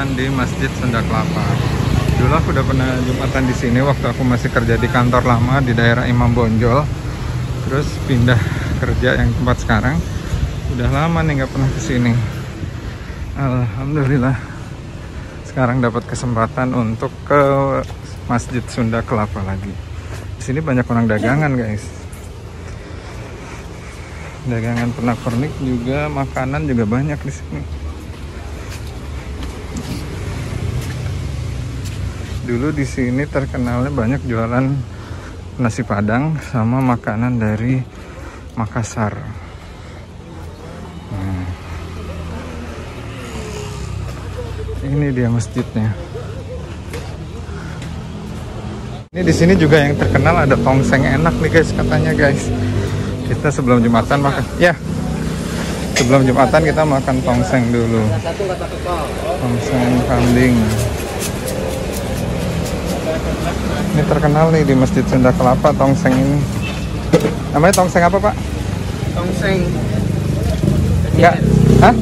Jumatan di Masjid Sunda Kelapa. Dulu aku udah pernah Jumatan di sini waktu aku masih kerja di kantor lama di daerah Imam Bonjol. Terus pindah kerja yang tempat sekarang. Udah lama nih nggak pernah ke sini. Alhamdulillah. Sekarang dapat kesempatan untuk ke Masjid Sunda Kelapa lagi. Di sini banyak orang dagangan, guys. Dagangan pernak-pernik juga, makanan juga banyak di sini. Dulu di sini terkenalnya banyak jualan nasi padang sama makanan dari Makassar. Nah. Ini dia masjidnya. Ini di sini juga yang terkenal ada tongseng enak nih guys katanya guys. Kita sebelum jumatan makan. Ya. Sebelum jumatan kita makan tongseng dulu. Tongseng kambing. Ini terkenal nih di Masjid Sunda Kelapa tongseng ini. Namanya tongseng apa pak? Tongseng Enggak. Hah?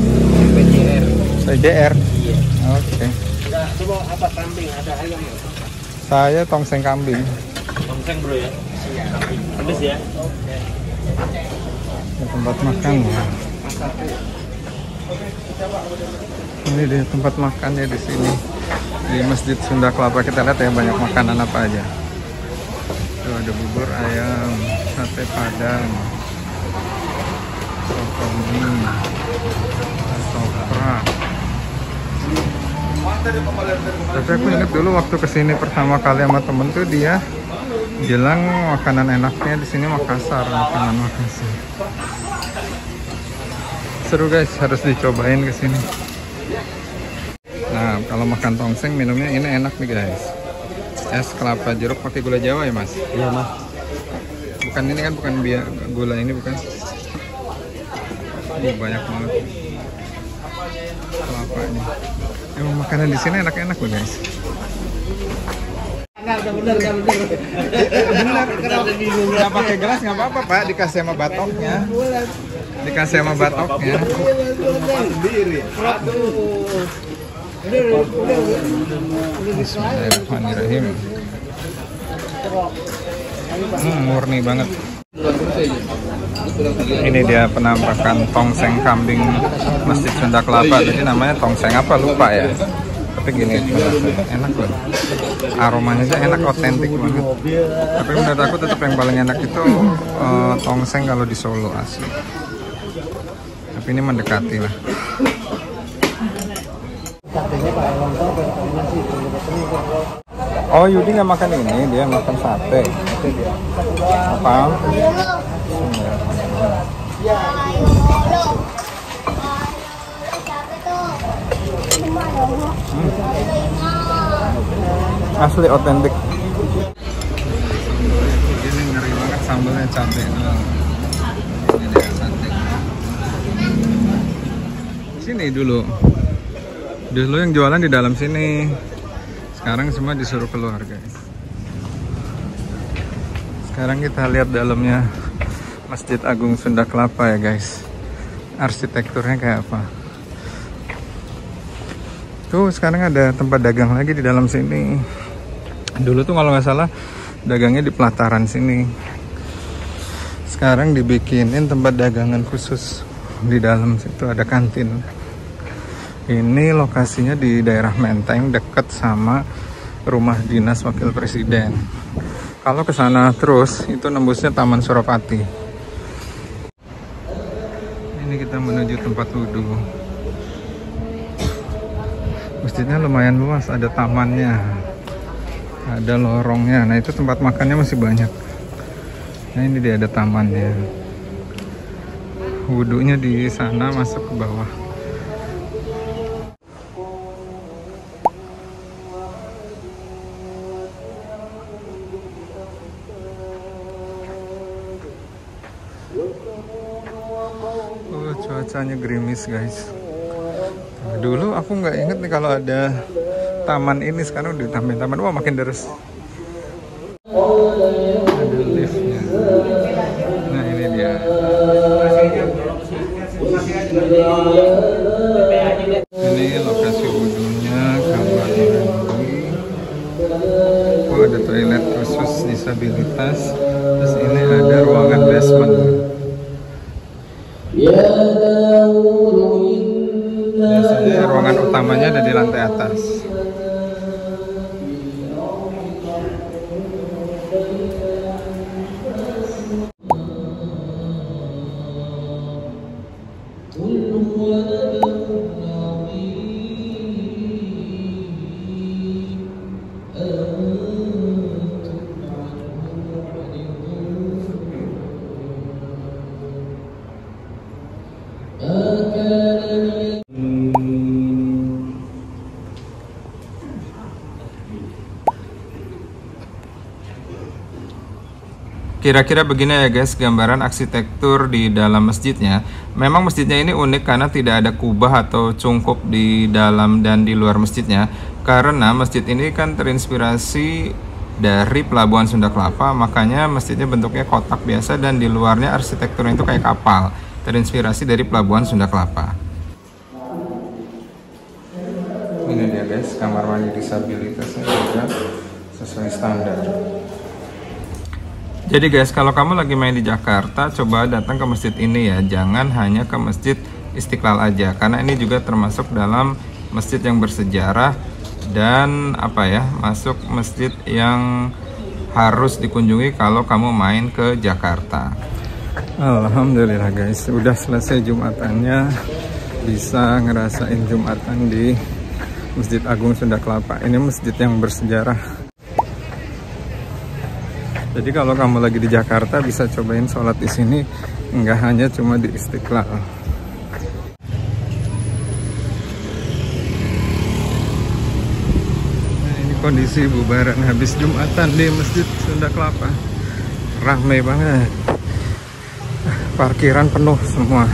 PJR. PJR. Iya. Oke. Enggak, coba apa kambing ada ayam ya? Saya tongseng kambing. Tongseng bro ya. Iya. Pedes ya. Ini tempat makan ya. Ini dia tempat makannya di sini di Masjid Sunda Kelapa kita lihat ya banyak makanan apa aja. Tuh ada bubur ayam, sate padang, soto mie, ketoprak. Tapi aku ingat dulu waktu ke sini pertama kali sama temen tuh dia bilang makanan enaknya di sini Makassar, makanan Makassar. Seru guys, harus dicobain ke sini. Nah, kalau makan tongseng minumnya ini enak nih guys. Es kelapa jeruk pakai gula Jawa ya, Mas? Iya mas. Bukan ini kan bukan biar gula ini bukan. Uh, banyak banget. Kelapa ini. Emang makanan di sini enak-enak loh guys. Enggak, bener, enggak bener. Benar, nggak pakai gelas nggak apa-apa pak, dikasih sama batoknya. Dikasih sama batoknya. Sendiri. Bismillahirrahmanirrahim. Hmm, murni banget. Ini dia penampakan tongseng kambing Masjid Sunda Kelapa. Jadi namanya tongseng apa lupa ya. Tapi gini, enak loh. Aromanya aja enak, otentik banget. Tapi menurut aku tetap yang paling enak itu eh, tongseng kalau di Solo asli. Tapi ini mendekati lah. Oh Yudi nggak makan ini, dia makan sate. Apa? Asli otentik. Ini ngeri banget sambalnya cabai. Ini dia sate. Sini dulu. Dulu yang jualan di dalam sini. Sekarang semua disuruh keluar, guys. Sekarang kita lihat dalamnya Masjid Agung Sunda Kelapa ya, guys. Arsitekturnya kayak apa? Tuh, sekarang ada tempat dagang lagi di dalam sini. Dulu tuh kalau nggak salah dagangnya di pelataran sini. Sekarang dibikinin tempat dagangan khusus di dalam situ ada kantin. Ini lokasinya di daerah Menteng dekat sama rumah dinas wakil presiden. Kalau ke sana terus itu nembusnya Taman Suropati. Ini kita menuju tempat wudhu. Masjidnya lumayan luas, ada tamannya, ada lorongnya. Nah itu tempat makannya masih banyak. Nah ini dia ada tamannya. Wudhunya di sana masuk ke bawah. cuacanya gerimis guys. Nah, dulu aku nggak inget nih kalau ada taman ini. Sekarang udah taman-taman. wah makin deres. Ada liftnya. Nah ini dia. Ini lokasi wudhunya kamar mandi oh ada toilet khusus disabilitas. Terus ini ada ruangan basement. Ruangan utamanya ada di lantai atas Kira-kira begini ya guys gambaran arsitektur di dalam masjidnya. Memang masjidnya ini unik karena tidak ada kubah atau cungkup di dalam dan di luar masjidnya. Karena masjid ini kan terinspirasi dari pelabuhan Sunda Kelapa Makanya masjidnya bentuknya kotak biasa dan di luarnya arsitekturnya itu kayak kapal. Terinspirasi dari pelabuhan Sunda Kelapa. Ini dia guys kamar mandi disabilitasnya juga sesuai standar jadi guys, kalau kamu lagi main di Jakarta, coba datang ke masjid ini ya. Jangan hanya ke masjid Istiqlal aja, karena ini juga termasuk dalam masjid yang bersejarah dan apa ya, masuk masjid yang harus dikunjungi kalau kamu main ke Jakarta. Alhamdulillah guys, udah selesai jumatannya, bisa ngerasain jumatan di Masjid Agung Sunda Kelapa. Ini masjid yang bersejarah jadi kalau kamu lagi di Jakarta bisa cobain sholat di sini, nggak hanya cuma di Istiqlal. Nah, ini kondisi bubaran habis Jumatan di Masjid Sunda Kelapa. Ramai banget. Parkiran penuh semua.